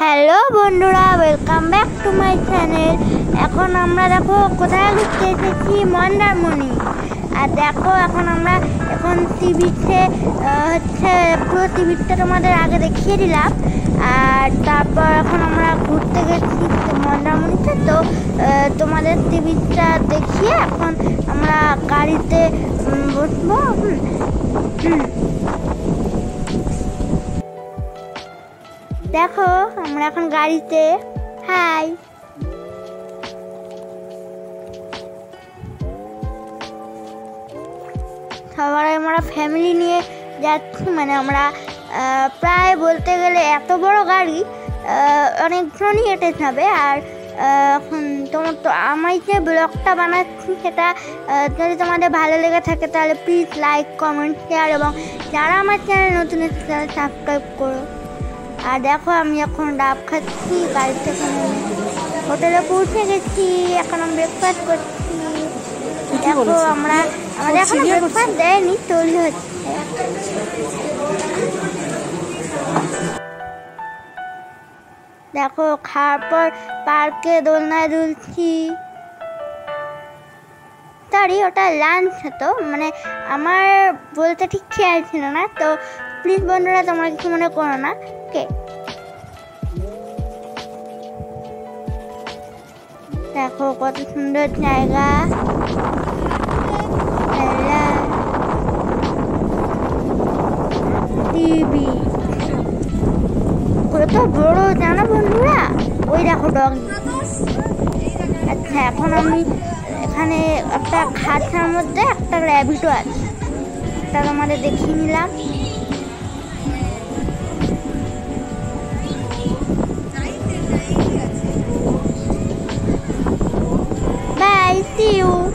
Hello বন্ধুরা welcome back to my channel এখন আমরা দেখো কোথায় ঘুরতে এসেছি, মন্দারমণি। আর দেখো এখন আমরা এখন বিচে হচ্ছে পুরো বিচটা তোমাদের আগে দেখিয়ে দিলাম। আর তারপর এখন আমরা ঘুরতে গেছি মন্দারমণিতে। তো তোমাদের বিচটা দেখিয়ে এখন আমরা গাড়িতে বসবো হুম। দেখো, আমরা এখন গাড়িতে। হাই। সবাই আমরা ফ্যামিলি নিয়ে যাচ্ছি মানে আমরা প্রায় বলতে গেলে এত বড় গাড়ি অনেকজনই হেঁটে যাবে। আর এখন তোমার তো আমি যে ব্লগটা বানাচ্ছি, সেটা যদি তোমাদের ভালো লেগে থাকে, তাহলে প্লিজ লাইক কমেন্ট শেয়ার এবং যারা আমার চ্যানেল নতুন এসেছে, তারা সাবস্ক্রাইব করো। আর দেখো আমি এখন ডাব খাচ্ছি গাড়ি থেকে হোটেলে পৌঁছে গেছি এখন আমি ব্রেকফাস্ট করছি। দেখো আমরা আমাদের এখন ব্রেকফাস্ট দেয়নি তৈরি হচ্ছে। দেখো খাওয়ার পর পার্কে দোলনায় দুলছি। সরি ওটা লাঞ্চ হতো মানে আমার বলতে ঠিক খেয়াল ছিল না তো প্লিজ বন্ধুরা, তোমরা কিছু মনে করো না ওকে দেখো কত সুন্দর জায়গা। টিভি কত বড়, জানো বন্ধুরা? ওই দেখো ডগ আচ্ছা এখন আমি এখানে একটা খাঁচার মধ্যে একটা র্যাবিটও আছে। এটা তোমাদের দেখিয়ে নিলাম। 地哦.